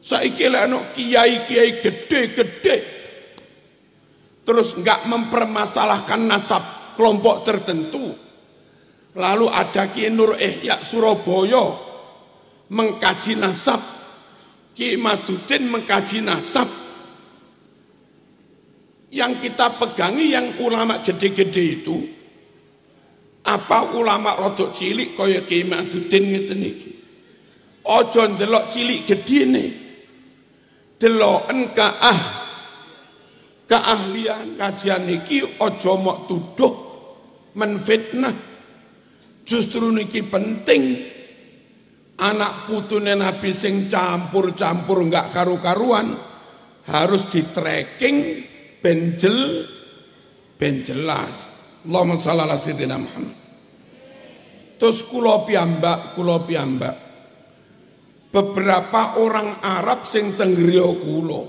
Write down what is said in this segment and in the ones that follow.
Saiki lek kiai-kiai gede-gede terus enggak mempermasalahkan nasab kelompok tertentu. Lalu ada Ki Nur Ihya Surabaya mengkaji nasab. Ki Madudin mengkaji nasab. Yang kita pegangi yang ulama gede-gede itu apa ulama rodok cilik kaya Ki Madudin ngeten iki. Aja ndelok cilik gedene. Deloken kaah keahlian kajian niki aja mok tuduh menfitnah. Justru niki penting anak putune Nabi sing campur-campur enggak karu-karuan harus di tracking benjel ben jelas. Allahumma shalli ala sayyidina Muhammad. Terus kula piyambak, kula piyambak. Beberapa orang Arab sing teng griya kula.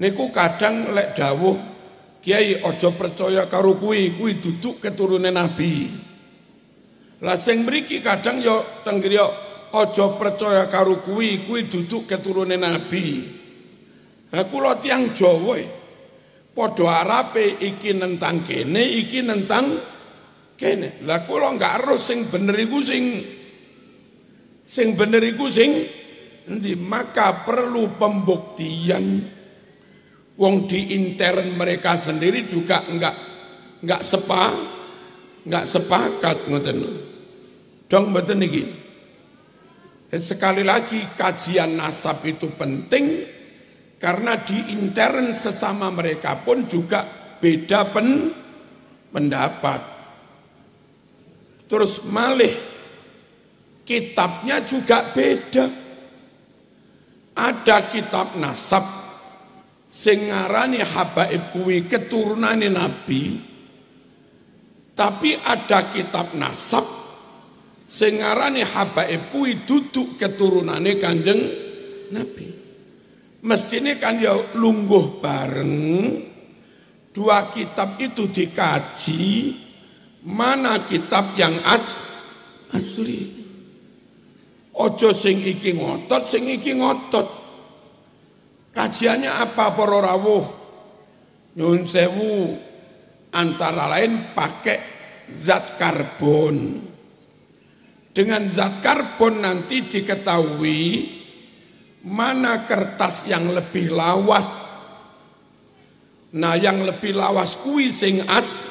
Niku kadang lek dawuh Kiai ojo percaya karo kuwi, kuwi duduk keturunan Nabi. Lah sing mriki kadang yo teng griya aja percaya karo kuwi, kuwi duduk keturunan Nabi. Lah kula tiyang Jawa padha arape iki nentang kene, iki nentang kene. Lah kula enggak harus sing bener iku sing sing bener iku sing endi maka perlu pembuktian. Wong di intern mereka sendiri juga enggak enggak sepa enggak sepakat ngoten. Dong mboten niki. Sekali lagi kajian nasab itu penting karena di intern sesama mereka pun juga beda pen, pendapat. Terus malih kitabnya juga beda. Ada kitab nasab sing ngarani habaib kuwi nabi. Tapi ada kitab nasab sing ngarani habaib duduk keturunane kanjeng nabi. Mestine kan ya lungguh bareng dua kitab itu dikaji mana kitab yang as asli ojo sing iki ngotot sing iki ngotot Kajiannya apa para rawuh? Nyun sewu antara lain pakai zat karbon. Dengan zat karbon nanti diketahui mana kertas yang lebih lawas. Nah, yang lebih lawas kui sing as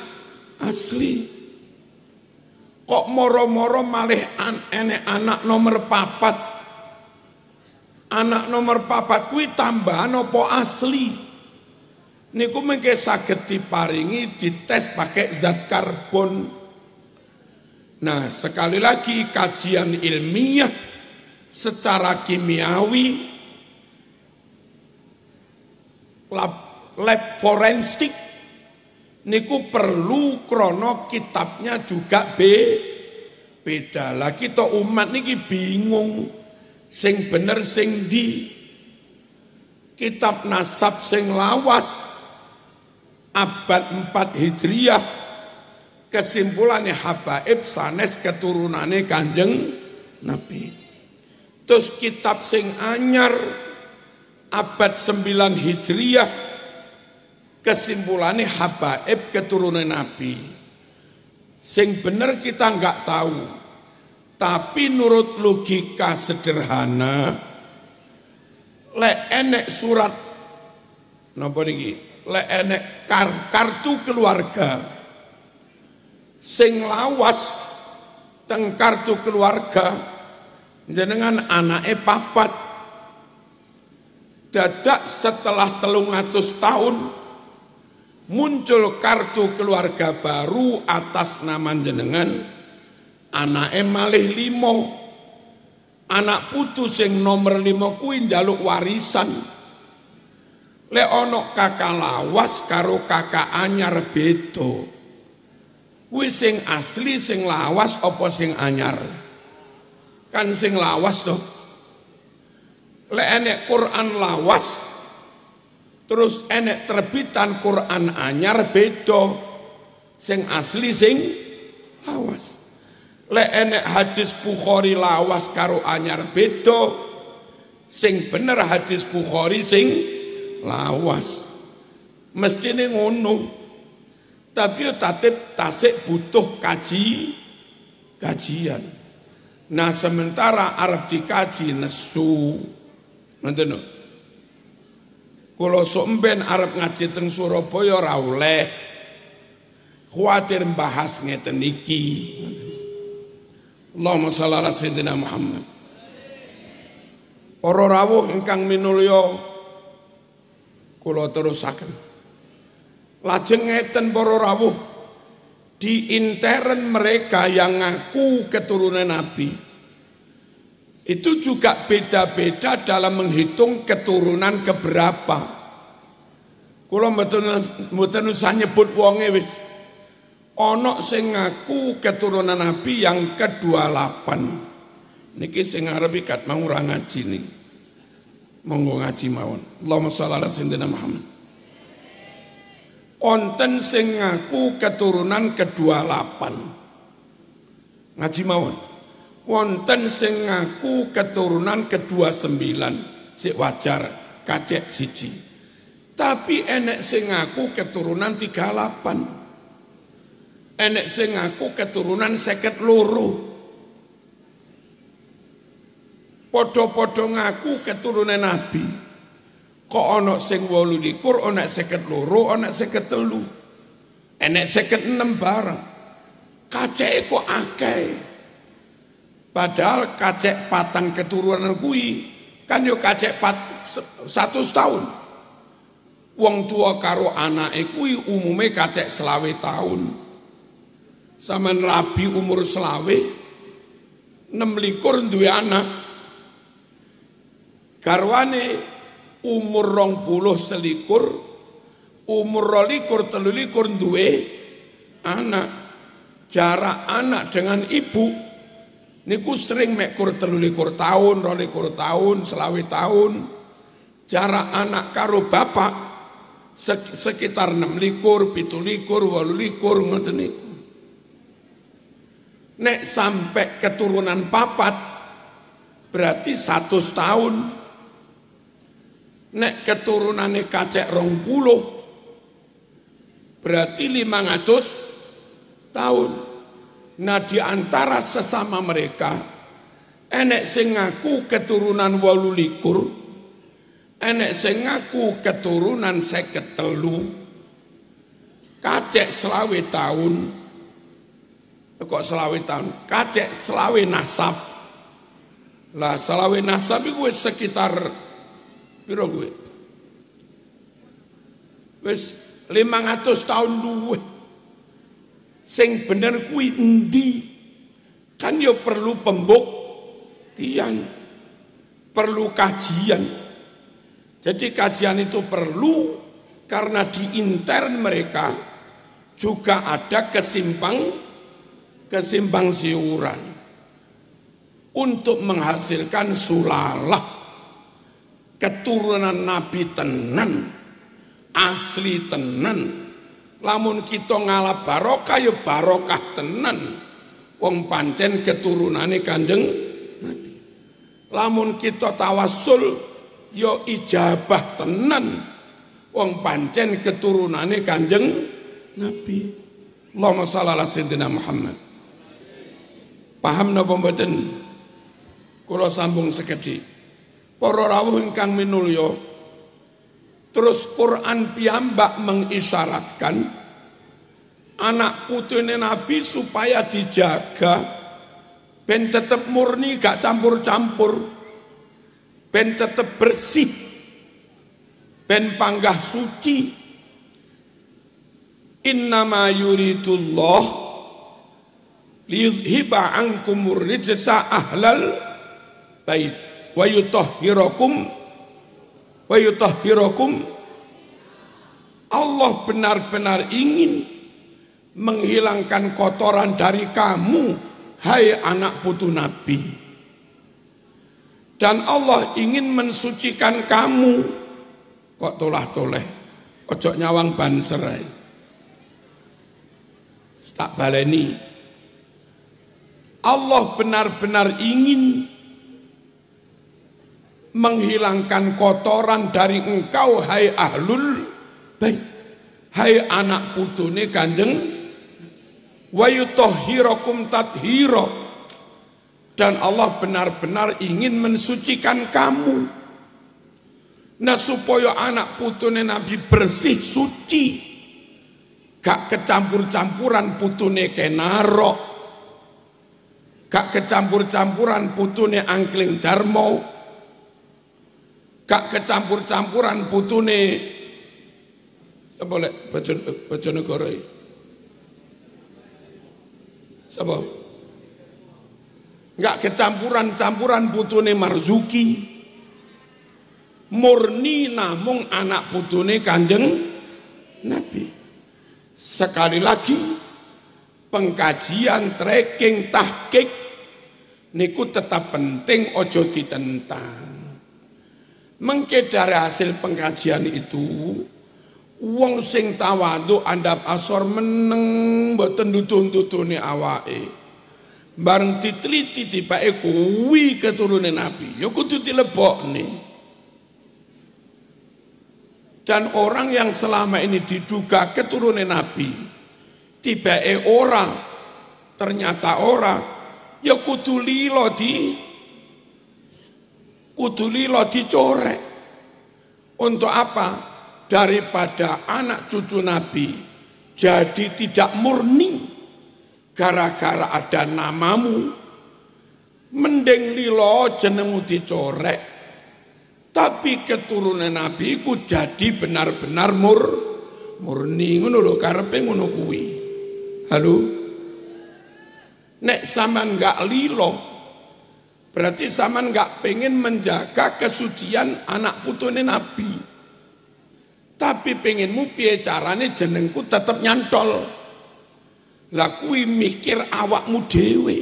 asli. Kok moro-moro malih an, enek anak nomor papat? Anak nomor papat kuwi tambahan apa asli? Niku mengke saged diparingi dites pakai zat karbon. Nah sekali lagi kajian ilmiah secara kimiawi lab, lab forensik niku perlu krono kitabnya juga be beda. Lah kita umat niki bingung sing bener sing di. Kitab nasab sing lawas abad 4 Hijriah kesimpulannya habaib sanes keturunannya kanjeng Nabi. Terus kitab sing anyar abad 9 Hijriah kesimpulannya habaib keturunan Nabi. Sing bener kita nggak tahu. Tapi nurut logika sederhana lek enek surat napa niki? Lek enek kar, kartu keluarga. Sing lawas teng kartu keluarga jenengan anake papat. Dadak setelah telung tahun muncul kartu keluarga baru atas nama jenengan. Anake malih limo anak putu sing nomor limo kuwi njaluk warisan. Lek ana kakak lawas karo kakak anyar beda. Kuwi sing asli sing lawas apa sing anyar? Kan sing lawas to. Lek enek Quran lawas terus enek terbitan Quran anyar beda sing asli sing lawas Lek enek hadis Bukhari lawas karo anyar beda Sing bener hadis Bukhari sing lawas. Mestine ngono. Tapi tatip tasik butuh kaji kajian. Nah sementara Arab dikaji nesu. Nanti Kalau somben Arab ngaji teng Surabaya ora. Khawatir bahas ngeten iki. Allahumma shalli ala sayyidina Muhammad. Para rawuh ingkang minulya kula terusaken. Lajeng ngeten para rawuh di intern mereka yang ngaku keturunan Nabi itu juga beda-beda dalam menghitung keturunan keberapa. Kula mboten usah nyebut wonge wis. Ana sing ngaku keturunan Nabi yang ke-28. Niki sing arep ikat mau ora ngaji nih. Monggo ngaji mawon. Allahumma shalli ala sayyidina Muhammad. Onten sing ngaku keturunan ke-28. Ngaji mawon. Wonten sing ngaku keturunan ke-29. Sik wajar kacek siji. Tapi enek sing ngaku keturunan 38. Enek sing ngaku keturunan seket loro. Podo-podo ngaku keturunan Nabi. Kok ana sing 28, ana 52, ana 53. Enek 56 barang. Kaceke kok akeh. Padahal kacek patang keturunan kui kan yo kacek pat satu tahun. Wong tua karo anake kui umume kacek selawe tahun. Sama rabi umur selawe, enam likur duwe anak, Garwane umur rong puluh selikur, umur rolikur telulikur duwe anak. Jarak anak dengan ibu niku sering mekur telulikur tahun, rolikur tahun, selawi tahun. Jarak anak karo bapak sekitar enam likur, pitu likur, walu likur, niku. Nek sampai keturunan papat berarti satu tahun nek keturunane kacek rong puluh berarti lima ratus tahun. Nah di antara sesama mereka enek sing ngaku keturunan walu likur, enek sing ngaku keturunan seket telu, kacek selawe tahun, kok selawe tahun, kacek selawe nasab, lah selawe nasab itu sekitar Piro gue? Wis 500 tahun luwe. Sing bener kuwi endi? Kan yo perlu pembuktian, perlu kajian. Jadi kajian itu perlu karena di intern mereka juga ada kesimpang kesimpang siuran untuk menghasilkan sulalah keturunan Nabi tenan, asli tenan. Lamun kita ngalap barokah ya barokah tenan. Wong pancen keturunane Kanjeng Nabi. Lamun kita tawasul ya ijabah tenan. Wong pancen keturunane Kanjeng Nabi. Allahumma shalli ala sayyidina Muhammad. Paham napa mboten? Kula sambung sekedhik. Para rawuh ingkang minulya terus Quran piyambak mengisyaratkan anak putune Nabi supaya dijaga. Ben tetap murni gak campur-campur. Ben tetap bersih. Ben panggah suci. Innama yuridullah liyudhiba ankumur rijsa ahlal bait wa yutahhirakum wa Allah benar-benar ingin menghilangkan kotoran dari kamu hai anak putu nabi. Dan Allah ingin mensucikan kamu. Kok tolah-toleh ojo nyawang banserai tak baleni. Allah benar-benar ingin menghilangkan kotoran dari engkau hai ahlul bait. Hai anak putune kanjeng. Wa yutahhirakum tathira. Dan Allah benar-benar ingin mensucikan kamu. Nah supaya anak putune Nabi bersih suci. Gak kecampur-campuran putune kenaro gak kecampur-campuran putune angkling darmo gak kecampur-campuran putune apa lek baca negara Siapa? Enggak kecampuran-campuran putune Marzuki. Murni namung anak putune Kanjeng Nabi. Sekali lagi pengkajian tracking tahkik niku tetap penting ojo ditentang. Mengke dari hasil pengkajian itu wong sing tawadu andap asor meneng mboten dutun-tutune awake. Bareng diteliti tibake kuwi keturunan Nabi, ya kudu dilebokne. Dan orang yang selama ini diduga keturunan Nabi, tiba e ora, ternyata ora, ya kudu lilo di, kudu lilo dicorek. Untuk apa? Daripada anak cucu Nabi jadi tidak murni gara-gara ada namamu, mending lilo jenengmu dicorek tapi keturunan Nabi ku jadi benar-benar mur murni ngono lho karepe ngono kuwi. Halo. Nek sampean enggak lilo berarti sampean enggak pengen menjaga kesucian anak putune Nabi. Tapi pengenmu piye carane jenengku tetap nyantol. Lah mikir awakmu dhewe.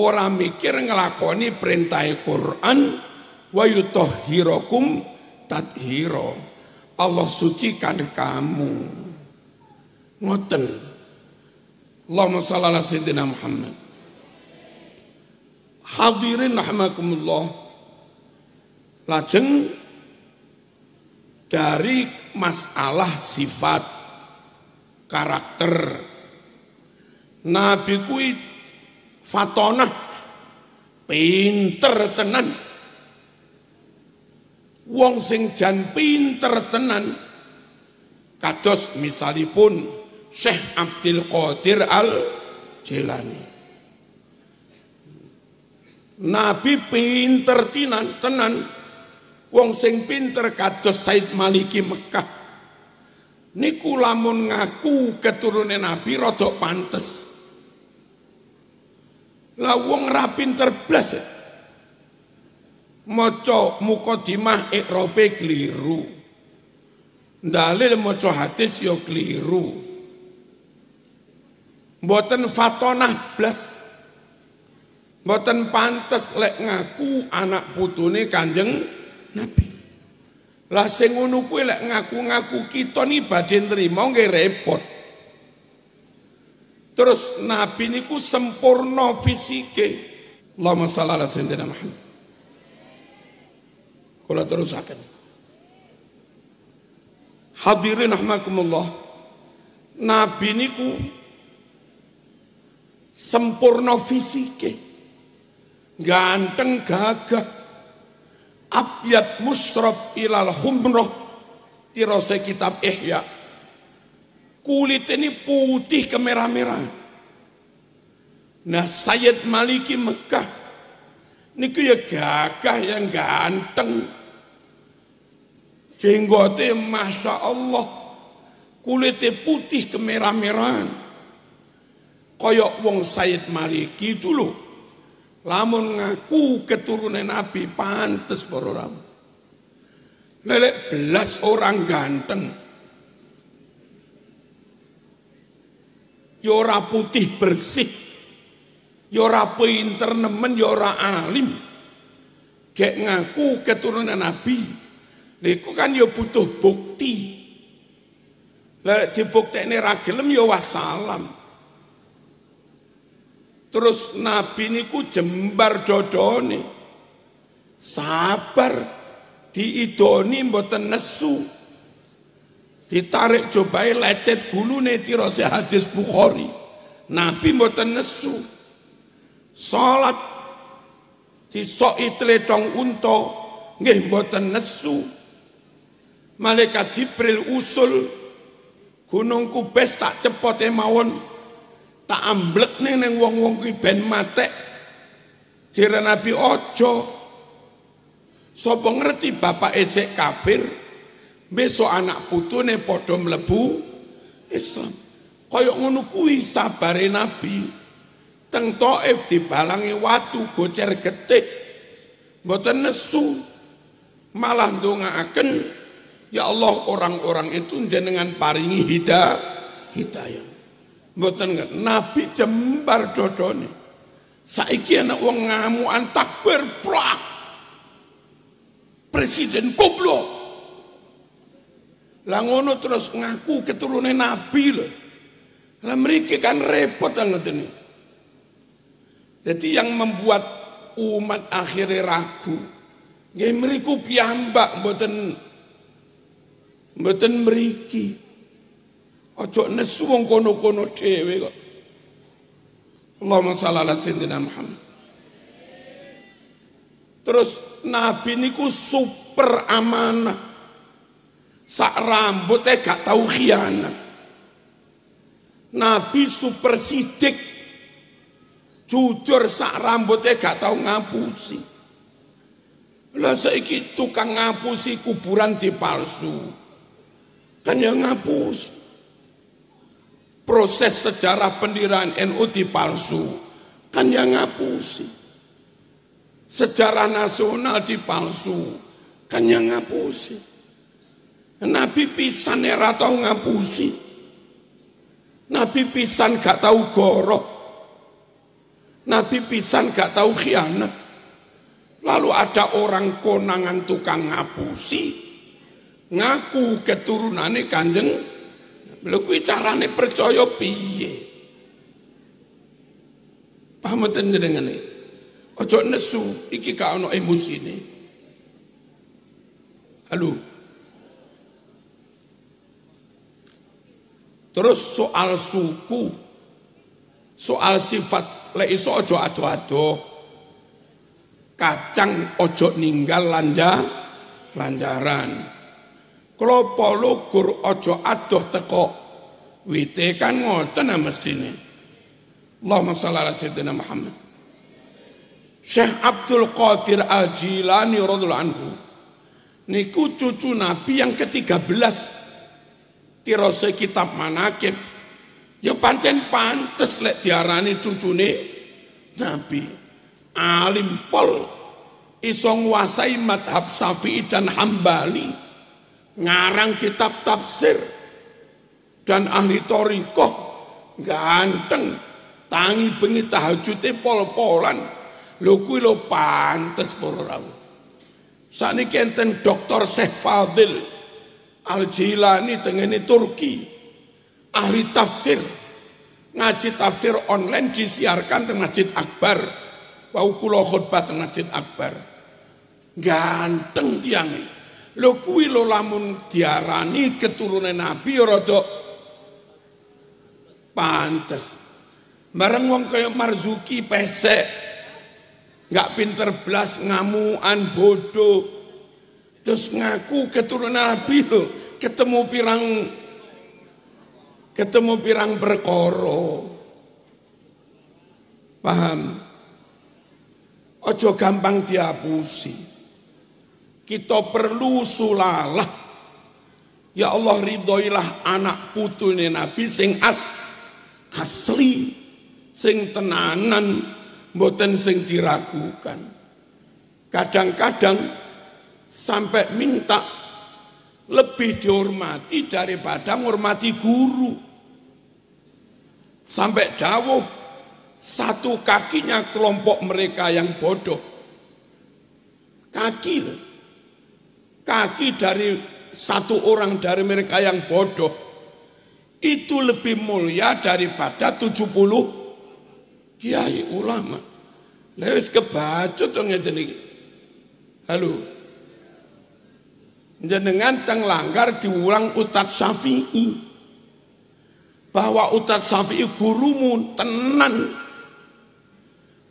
Ora mikir ngelakoni perintah Quran wa yutahhirakum tathira. Allah sucikan kamu. Ngoten. Allahumma shalli ala sayyidina Muhammad. Hadirin rahimakumullah. Lajeng dari masalah sifat karakter. Nabi kui fatonah pinter tenan. Wong sing jan pinter tenan kados misalipun Syekh Abdul Qadir Al Jilani Nabi pinter tenan tenan wong sing pinter kados Said Maliki Mekah niku lamun ngaku keturunan Nabi rada pantes lah wong ra pinter blas maca mukadimah iqrobe keliru. Dalil maca hadis yo keliru. Mboten fatonah blas. Mboten pantes lek ngaku anak putune Kanjeng Nabi. Lah sing ngono kuwi lek ngaku-ngaku kita ni badhe nrimo nggih repot. Terus Nabi niku sempurna fisike. Allahumma shalli ala sayyidina Muhammad. Kula terusaken. Hadirin rahmakumullah. Nabi niku sempurna fisike. Ganteng gagah. Abyad musrab ilal humroh. Tirose kitab Ihya. Kulit ini putih kemerah-merah. Nah Sayyid Maliki Mekah niku ya gagah yang ganteng Jenggote Masya Allah kulitnya putih kemerah-merahan. Koyok wong Said Maliki dulu. Lamun ngaku keturunan Nabi pantes orang. Lelek belas orang ganteng. Yora putih bersih. Yora pinter nemen, yora alim. Kayak ngaku keturunan Nabi. Niku kan ya butuh bukti. Lah dibuktekne ra gelem ya wassalam. Terus nabi niku jembar dodone. Sabar diidoni mboten nesu. Ditarik cobai lecet gulune tirose hadis Bukhari. Nabi mboten nesu. Salat disoki tletong unta nggih mboten nesu. Malaikat Jibril usul gunung kubes tak cepote mawon tak amblek nih neng wong-wong kuwi ben matek. Jere Nabi ojo. Sopo ngerti bapak esek kafir, besok anak putune padha mlebu Islam. Kaya ngono kuwi sabare Nabi. Teng Taif dibalangi watu gocer getik. Mboten nesu. Malah ndongaaken ya Allah orang-orang itu jenengan paringi hidayah. hidayah. Mboten Nabi jembar dodone. Saiki anak wong ngamuan takbir prak. Presiden goblok. Lah ngono terus ngaku keturunan Nabi loh. Lah mereka kan repot banget ini. Jadi yang membuat umat akhirnya ragu. Nggih mriku piyambak mboten mboten mriki. Ojo nesu wong kono-kono dhewe kok. Allahumma shalli ala sayyidina Muhammad. Terus Nabi niku super amanah. Sak rambutnya gak tahu khianat. Nabi super sidik. Jujur sak rambutnya gak tahu ngapusi. Lah saiki tukang ngapusi kuburan dipalsu. Kan yang ngapus. Proses sejarah pendirian NU dipalsu. Kan yang ngapusi. Sejarah nasional dipalsu. Kan yang ngapusi. Nabi pisan era tahu ngapusi. Nabi pisan gak tahu gorok. Nabi pisan gak tahu khianat. Lalu ada orang konangan tukang ngapusi. Ngaku keturunannya kanjeng. Lha kuwi carane percaya piye? Paham dengan ini? Ojo nesu, iki gak ono emosine. Halo. Terus soal suku, soal sifat lek iso ojo ado-ado. Kacang ojo ninggal lanja lanjaran. Klopo lugur ojo adoh teko. Wite kan ngoten mestine. Allahumma shalli ala sayyidina Muhammad. Syekh Abdul Qadir Al-Jilani radhiyallahu anhu niku cucu Nabi yang ke-13 tirose kitab manakib ya pancen pantes lek diarani cucune Nabi alim pol iso nguasai madhab Syafi'i dan Hambali ngarang kitab tafsir dan ahli torikoh ganteng tangi bengi tahajudnya pol-polan Lho kuwi lho pantes para rawuh. Sakniki enten Dr. Syekh Fadil Al-Jilani tengene Turki. Ahli tafsir. Ngaji tafsir online disiarkan teng Masjid Akbar. Wau kula khutbah teng Masjid Akbar. Ganteng tiange. Lho kuwi lho lamun diarani keturunan Nabi rada pantes. Bareng wong kaya Marzuki pesek nggak pinter belas ngamuan bodoh terus ngaku keturunan Nabi lo ketemu pirang ketemu pirang berkoro paham? Ojo gampang diapusi kita perlu sulalah ya Allah ridhoilah anak putu ini Nabi sing as asli sing tenanan mboten sing diragukan. Kadang-kadang sampai minta lebih dihormati daripada menghormati guru. Sampai dawuh satu kakinya kelompok mereka yang bodoh. Kaki Kaki dari satu orang dari mereka yang bodoh itu lebih mulia daripada 70 kiai ulama. Lewis kebacut dong iki. Halo. Jenengan teng langgar diulang Ustadz Syafi'i. Bahwa Ustadz Syafi'i gurumu tenan.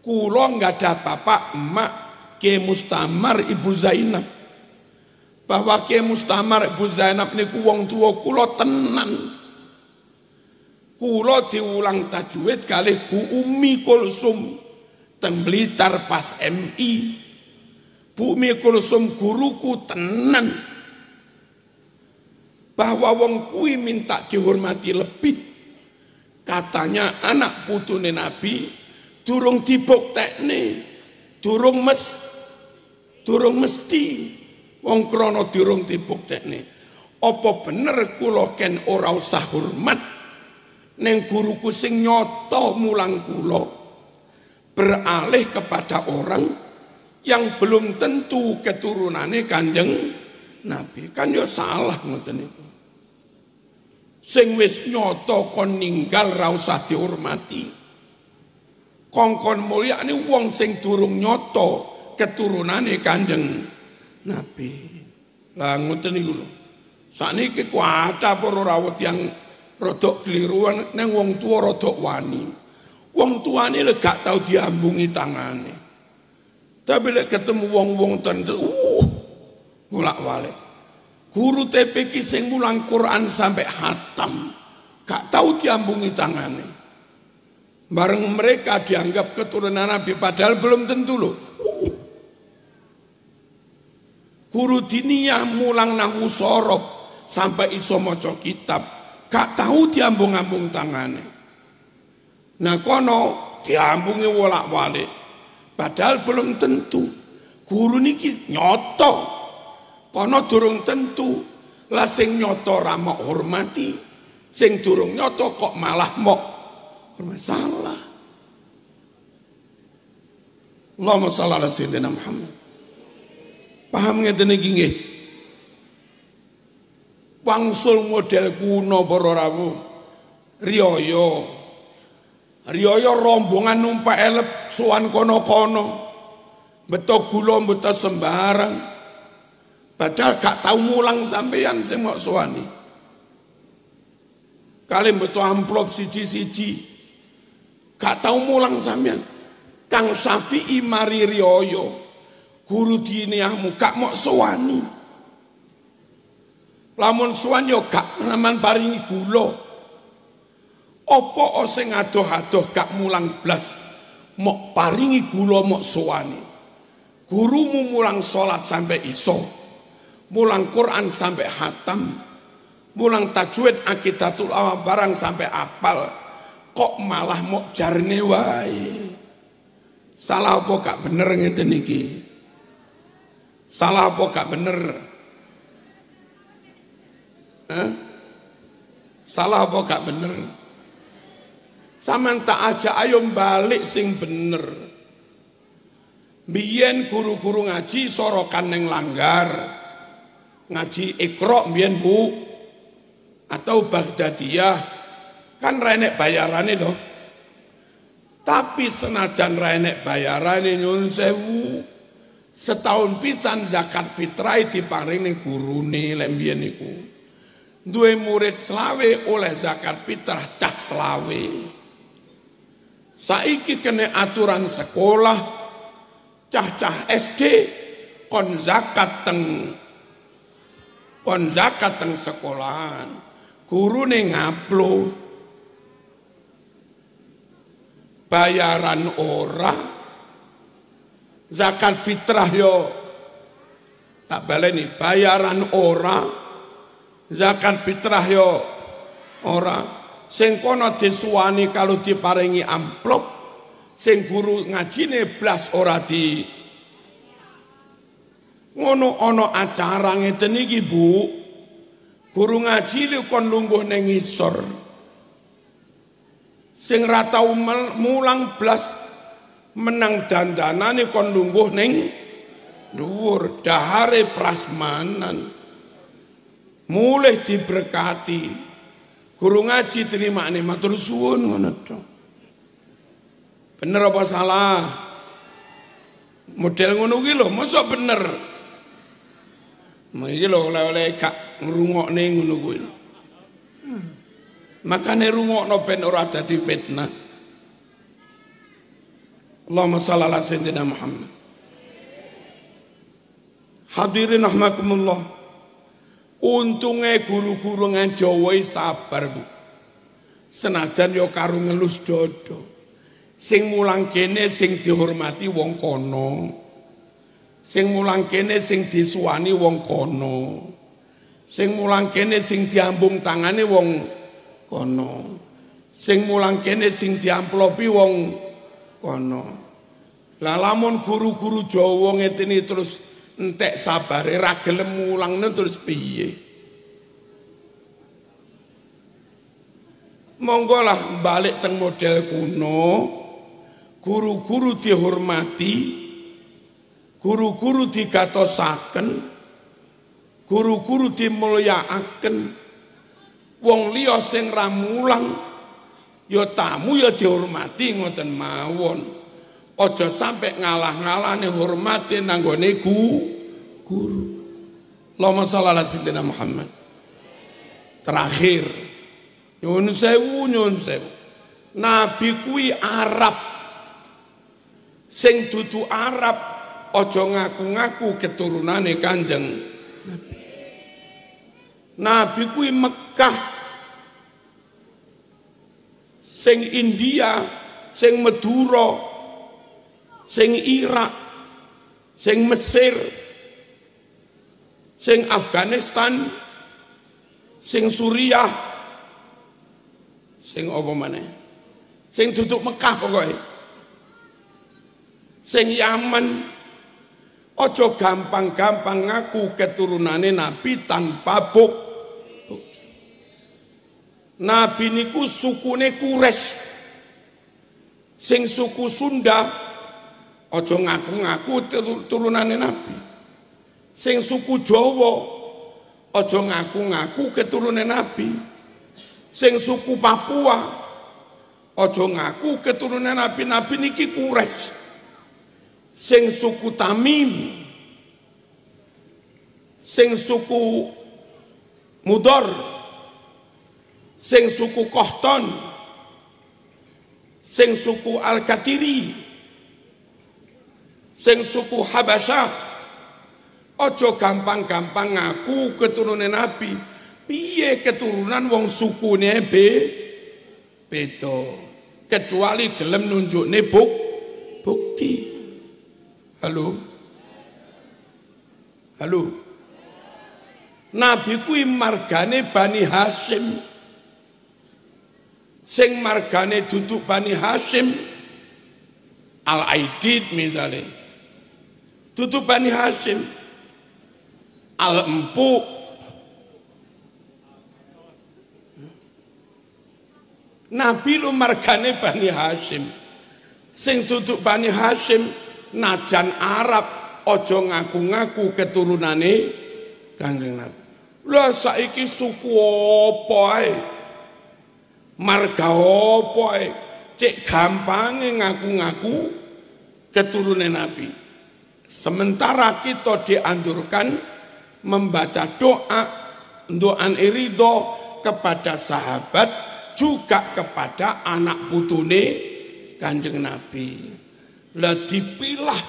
Kulo nggak ada bapak emak ke Mustamar Ibu Zainab. Bahwa ke Mustamar Ibu Zainab niku wong tua kulo tenan. Kulo diulang tajwid kali Bu Umi Kulsum temblitar pas MI. Bu Umi Kulsum guruku tenan. Bahwa wong kui minta dihormati lebih. Katanya anak putune Nabi durung dibuktekne, durung mes durung mesti wong krana durung dibuktekne. Apa bener kula ken ora usah hormat ning guruku sing nyoto mulang kula? Beralih kepada orang yang belum tentu keturunannya kanjeng Nabi. Kan yo salah ngoten niku. Sing wis nyoto kon ninggal ra usah dihormati. Kongkon mulia ini wong sing durung nyoto keturunane kanjeng Nabi. Lah ngoten niku lho. Sakniki kuwata para rawuh yang rodok keliruan neng wong tua rodok wani. Wong tuane lek gak tau diambungi tangane. Tapi lek ketemu wong-wong tentu uh mulak-walik. Guru TPK sing mulang Quran sampai hatam gak tahu diambungi tangane. Bareng mereka dianggap keturunan Nabi padahal belum tentu loh. Guru diniyah mulang nahu sorok sampai iso moco kitab. Gak tahu diambung-ambung tangane. Nah kono diambungi wolak walik. Padahal belum tentu. Guru niki nyoto. Kono durung tentu. Lah sing nyoto ramok hormati. Sing durung nyoto kok malah mok bermasalah. Allahumma salli ala sayyidina Muhammad. Paham ngeten iki nggih? Wangsul model kuno para rawuh. Riyaya. Riyaya rombongan numpak elep suwan kono-kono. Beto gula beto sembarang. Padahal gak tahu mulang sampeyan sing mok suwani. Kali beto amplop siji-siji. Gak tahu mulang sampean. Kang Syafi'i mari rioyo. Guru diniahmu gak mau suwani. Lamun suwan yo gak naman paringi gula. Apa sing adoh-adoh gak mulang blas. Mok paringi gula mok suwani. Gurumu mulang sholat sampai iso. Mulang Quran sampai hatam. Mulang tajwid akidatul awal barang sampai apal kok malah mau jarne wae. Salah apa gak bener ngeten iki? Salah apa gak bener? Eh? Salah apa gak bener? Saman tak aja ayo balik sing bener. Biyen guru-guru ngaji sorokan neng langgar. Ngaji ikro biyen Bu atau Baghdadiyah Kan renek bayarane loh. Tapi senajan renek bayarane nyun sewu. Setahun pisan zakat fitrah diparingi gurune lembien niku. Duwe murid selawe oleh zakat fitrah cah selawe. Saiki kene aturan sekolah cah-cah SD kon zakat teng kon zakat teng sekolahan. Gurune ngaplo bayaran ora zakat fitrah yo. Tak baleni bayaran ora. Zakat fitrah yo. Ora. Sing kono disuwani kalau diparingi amplop sing guru ngajine blas ora di. Ngono ono acara ngeten iki Bu. Guru ngaji kon lungguh ning ngisor. Sing ra tau mulang blas menang dandanane kon lungguh ning dhuwur dahare prasmanan mulai diberkati guru ngaji terima nih matur suwun ngono bener apa salah Model ngono kuwi lho, masa bener. Iki lho oleh-oleh gak ngrungokne ngono kuwi. Makane rungokno ben ora dadi fitnah. Allahumma shalli ala sayyidina Muhammad. Hadirin rahmakumullah. Untunge guru-guru ngan Jawa sabar, Bu. Senajan yo karo ngelus dodo. Sing mulang kene sing dihormati wong kono. Sing mulang kene sing disuwani wong kono. Sing mulang kene sing diambung tangane wong kono. Sing mulang kene sing diamplopi wong kono. Lah lamun guru-guru Jawa ngeteni terus entek sabare ra gelem mulangne terus piye? Monggo lah balik teng model kuno, guru-guru dihormati, guru-guru digatosaken, guru-guru dimulyakaken, wong liya sing ramulang ya tamu ya dihormati ngoten mawon. Aja sampai ngalah-ngalane hormati nanggone gu, guru. Allahumma shalli ala sayyidina Muhammad. Terakhir, nyun sewu nyun sewu. Nabi kuwi Arab sing dudu Arab aja ngaku-ngaku keturunane Kanjeng Nabi. Nabi kuwi Mekah sing India, sing Madura, sing Irak, sing Mesir, sing Afghanistan, sing Suriah, sing apa maneh? Sing duduk Mekah pokoknya sing Yaman ojo gampang-gampang ngaku keturunane Nabi tanpa buk. Nabi niku sukune Kures. Sing suku Sunda ojo ngaku-ngaku turunane Nabi. Sing suku Jawa ojo ngaku-ngaku keturunane Nabi. Sing suku Papua ojo ngaku keturunan Nabi. Nabi niki Kures sing suku Tamim, sing suku Mudor, sing suku Kohton, sing suku Al-Katiri, sing suku Habasyah, ojo gampang-gampang ngaku keturunan Nabi, piye keturunan wong sukune be beda. Kecuali gelem nunjukne buk bukti. Halo? Halo? Nabi kuwi margane Bani Hasim. Sing margane duduk Bani Hasim Al-Aidid misalnya. Duduk Bani Hasim. Al-Empuk. Nabi lu margane Bani Hasim. Sing duduk Bani Hasim najan Arab ojo ngaku-ngaku keturunane Kanjeng Nabi. Lah saiki suku apa ae? Marga apa ae? Cek gampange ngaku-ngaku keturunan Nabi. Sementara kita dianjurkan membaca doa doan irido kepada sahabat juga kepada anak putune Kanjeng Nabi. Lah dipilah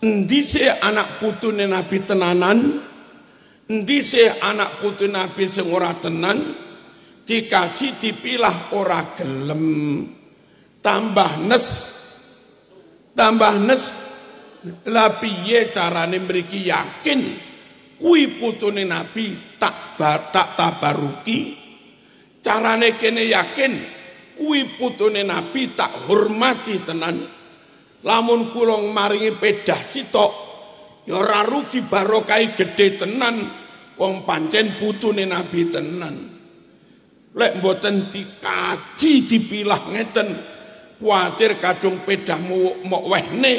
endi anak putune Nabi tenanan, endi anak putu Nabi sing ora tenan, dikaji dipilah ora gelem. Tambah nes. Tambah nes. Lah piye carane mriki yakin? Kuwi putune Nabi tak tak tabaruki. Carane kene yakin? Kuwi putune Nabi tak hormati tenan. Lamun kula maringi pedah sitok ya ora rugi barokai gede tenan. Wong pancen putune nabi tenan lek mboten dikaji dipilah ngeten kuatir kadung pedahmu mok wehne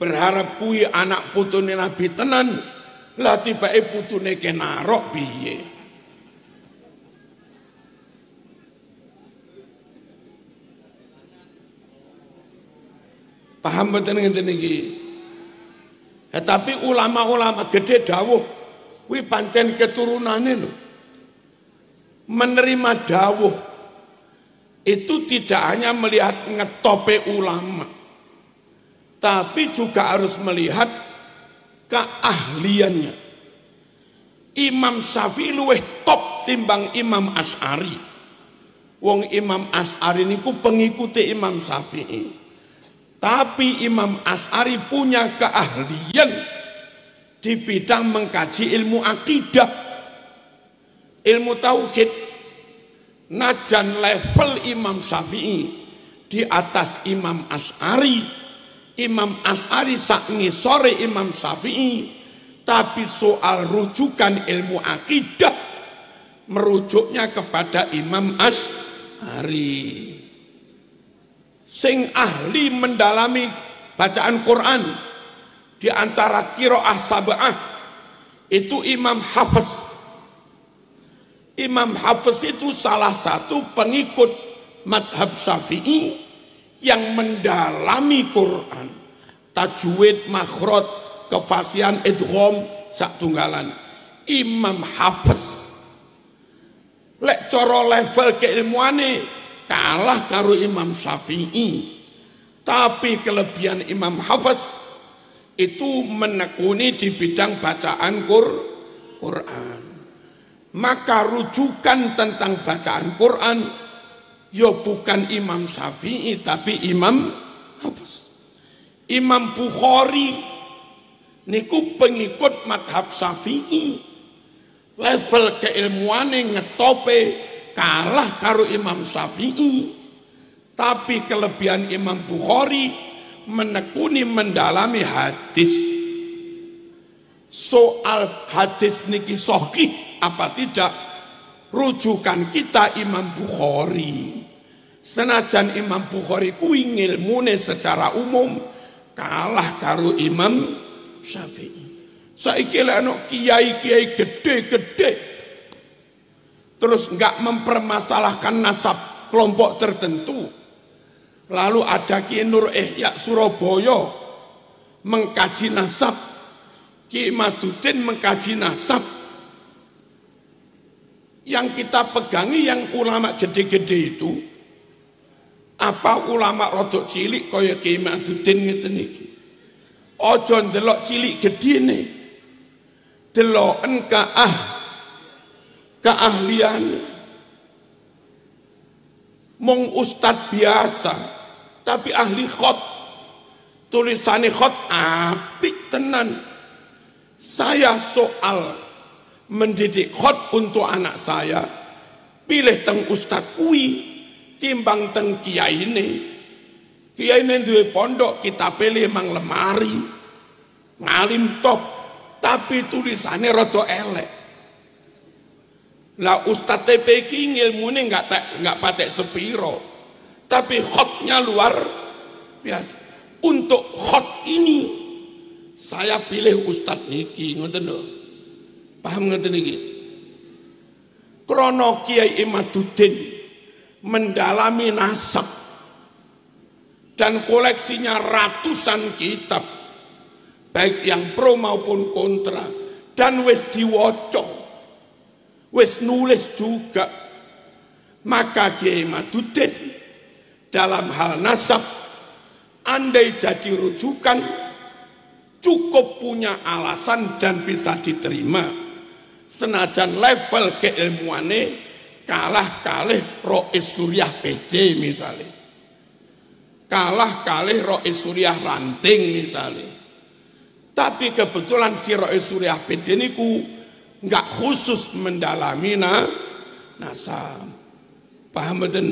berharap kuwi anak putune nabi tenan lah tibake putune kenarok piye Paham betul ngeten iki? Ya, tapi ulama-ulama gede dawuh kuwi pancen keturunane lho. Menerima dawuh itu tidak hanya melihat ngetope ulama, tapi juga harus melihat keahliannya. Imam Syafi'i luweh top timbang Imam As'ari. Wong Imam As'ari niku pengikuti Imam Syafi'i. Tapi Imam As'ari punya keahlian di bidang mengkaji ilmu akidah, ilmu tauhid. Najan level Imam Syafi'i di atas Imam As'ari. Imam As'ari sak sore Imam Syafi'i. Tapi soal rujukan ilmu akidah merujuknya kepada Imam As'ari sing ahli mendalami bacaan Quran di antara kiroah sabah itu Imam Hafiz. Imam Hafiz itu salah satu pengikut madhab syafi'i yang mendalami Quran. Tajwid, makhrot, kefasian, idgham, sak tunggalan. Imam Hafiz. Lek coro level keilmuane kalah karo Imam Syafi'i. Tapi kelebihan Imam Hafiz itu menekuni di bidang bacaan Quran. Maka rujukan tentang bacaan Quran ya bukan Imam Syafi'i tapi Imam Hafiz. Imam Bukhari niku pengikut madhab Syafi'i. Level keilmuannya ngetope kalah karo Imam Syafi'i. Tapi kelebihan Imam Bukhari menekuni mendalami hadis. Soal hadis niki sohki apa tidak rujukan kita Imam Bukhari. Senajan Imam Bukhari kuwi ngilmune secara umum kalah karo Imam Syafi'i. Saiki lek kiai-kiai gede-gede terus nggak mempermasalahkan nasab kelompok tertentu. Lalu ada Ki Nur Ihya Surabaya mengkaji nasab, Ki Madudin mengkaji nasab. Yang kita pegangi yang ulama gede-gede itu apa ulama rodok cilik kaya Ki Madudin ngeten iki. Aja ndelok cilik gedene. Deloken ah keahlian mong ustad biasa tapi ahli khot tulisannya khot apik tenan saya soal mendidik khot untuk anak saya. Pilih teng ustad kui timbang teng kiai ini kiai ini duwe pondok kita pilih emang lemari. Ngalim top tapi tulisannya roto elek. Lah Ustadz TPK ilmunya nggak nggak patek sepiro, tapi khotnya luar biasa. Untuk khot ini saya pilih Ustadz niki, ngoten. Paham ngoten niki? Krono Kiai Imaduddin mendalami nasab dan koleksinya ratusan kitab baik yang pro maupun kontra dan wis diwocok wis nulis juga maka Kiai Madudin dalam hal nasab andai jadi rujukan cukup punya alasan dan bisa diterima senajan level keilmuannya kalah kalih Rois Suryah PJ misalnya kalah kalih Rois Suryah Ranting misalnya tapi kebetulan si Rois Suryah PJ ku nggak khusus mendalami na nasab. Paham betul?